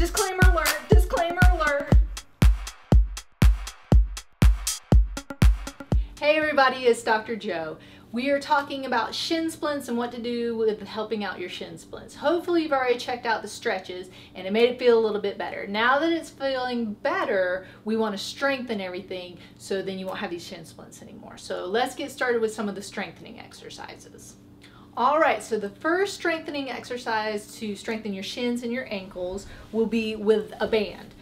Disclaimer alert, disclaimer alert. Hey everybody, it's Dr. Jo. We are talking about shin splints and what to do with helping out your shin splints. Hopefully you've already checked out the stretches and it made it feel a little bit better. Now that it's feeling better, we want to strengthen everything so then you won't have these shin splints anymore. So let's get started with some of the strengthening exercises. All right, so the first strengthening exercise to strengthen your shins and your ankles will be with a band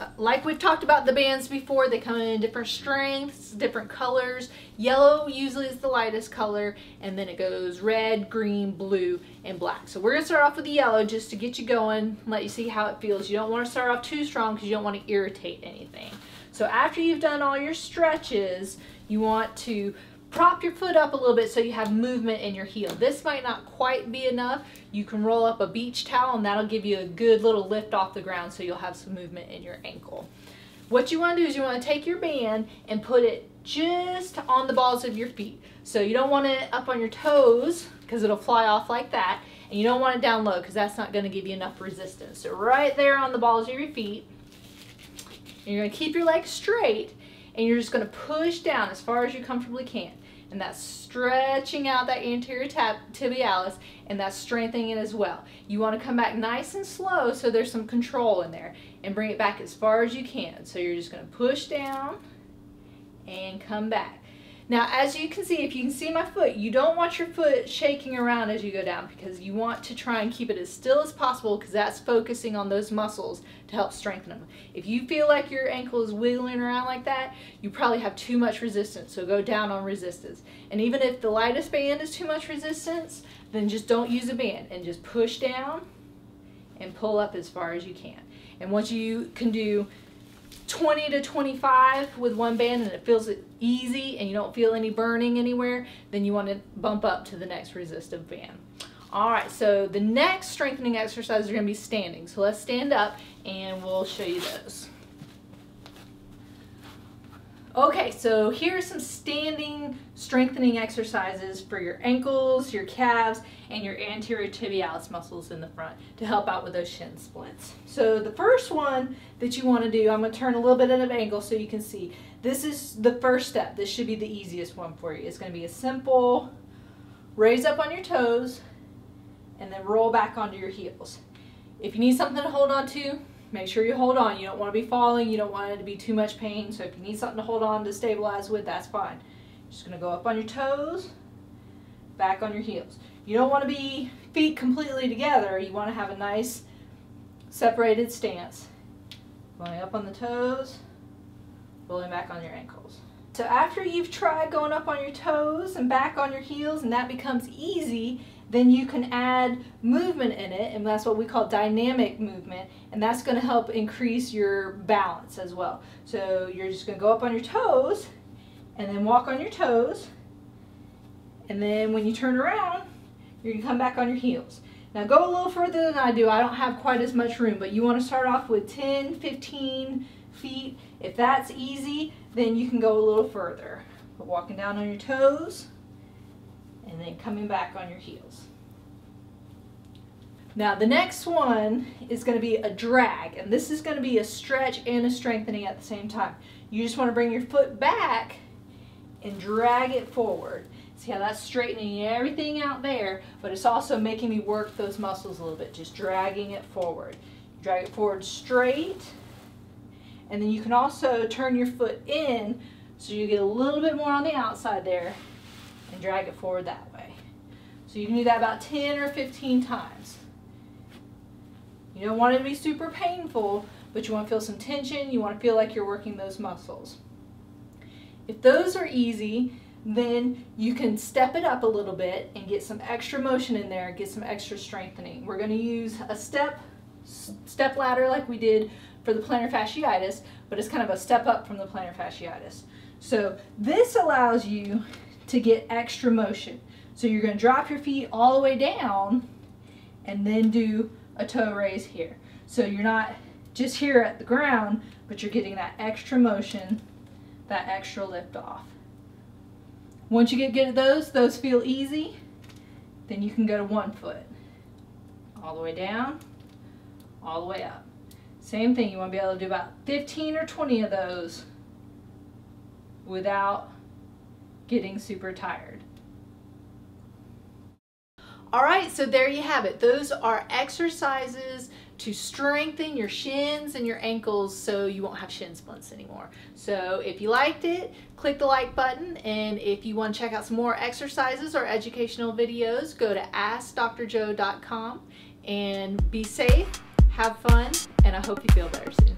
uh, like we've talked about the bands before, they come in different strengths, different colors. Yellow usually is the lightest color, and then it goes red, green, blue, and black. So we're gonna start off with the yellow just to get you going, let you see how it feels. You don't wanna start off too strong because you don't wanna irritate anything. So after you've done all your stretches, you want to prop your foot up a little bit so you have movement in your heel. This might not quite be enough. You can roll up a beach towel and that'll give you a good little lift off the ground so you'll have some movement in your ankle. What you want to do is you want to take your band and put it just on the balls of your feet. So you don't want it up on your toes because it'll fly off like that. And you don't want it down low because that's not going to give you enough resistance. So right there on the balls of your feet. You're going to keep your legs straight and you're just going to push down as far as you comfortably can and that's stretching out that anterior tibialis and that's strengthening it as well. You want to come back nice and slow so there's some control in there and bring it back as far as you can. So you're just going to push down and come back. Now, as you can see, if you can see my foot, you don't want your foot shaking around as you go down because you want to try and keep it as still as possible because that's focusing on those muscles to help strengthen them. If you feel like your ankle is wiggling around like that, you probably have too much resistance, so go down on resistance. And even if the lightest band is too much resistance, then just don't use a band and just push down and pull up as far as you can. And once you can do 20 to 25 with one band and it feels easy and you don't feel any burning anywhere, then you want to bump up to the next resistive band. All right, so the next strengthening exercises are going to be standing. So let's stand up and we'll show you those. Okay, so here are some standing strengthening exercises for your ankles, your calves, and your anterior tibialis muscles in the front to help out with those shin splints. So the first one that you want to do, I'm going to turn a little bit at an angle so you can see. This is the first step. This should be the easiest one for you. It's going to be a simple raise up on your toes and then roll back onto your heels. If you need something to hold on to, make sure you hold on. You don't want to be falling. You don't want it to be too much pain. So if you need something to hold on to stabilize with, that's fine. Just going to go up on your toes, back on your heels. You don't want to be feet completely together. You want to have a nice separated stance. Going up on the toes, rolling back on your ankles. So after you've tried going up on your toes and back on your heels and that becomes easy, then you can add movement in it, and that's what we call dynamic movement, and that's going to help increase your balance as well. So you're just going to go up on your toes, and then walk on your toes, and then when you turn around, you're going to come back on your heels. Now go a little further than I do. I don't have quite as much room, but you want to start off with 10, 15 feet. If that's easy, then you can go a little further. But walking down on your toes, and then coming back on your heels. Now the next one is going to be a drag and this is going to be a stretch and a strengthening at the same time. You just want to bring your foot back and drag it forward. See how that's straightening everything out there, but it's also making me work those muscles a little bit, just dragging it forward. Drag it forward straight, and then you can also turn your foot in so you get a little bit more on the outside there and drag it forward that way. So you can do that about 10 or 15 times. You don't want it to be super painful, but you want to feel some tension. You want to feel like you're working those muscles. If those are easy, then you can step it up a little bit and get some extra motion in there, get some extra strengthening. We're going to use a step, step ladder like we did for the plantar fasciitis, but it's kind of a step up from the plantar fasciitis. So this allows you to get extra motion. So you're going to drop your feet all the way down and then do a toe raise here. So you're not just here at the ground, but you're getting that extra motion, that extra lift off. Once you get good at those, those feel easy, then you can go to one foot. All the way down, all the way up. Same thing, you want to be able to do about 15 or 20 of those without getting super tired. All right, so there you have it. Those are exercises to strengthen your shins and your ankles so you won't have shin splints anymore. So if you liked it, click the like button. And if you want to check out some more exercises or educational videos, go to AskDoctorJo.com and be safe, have fun, and I hope you feel better soon.